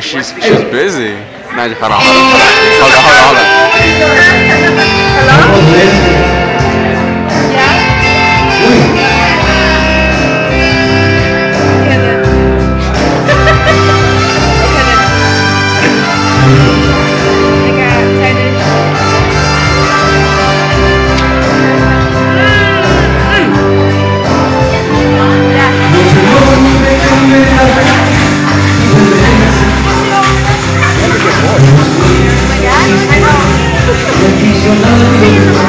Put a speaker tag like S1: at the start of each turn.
S1: She's she's busy. On, hold on, hold on, hold on. hold on.
S2: Hello? Peter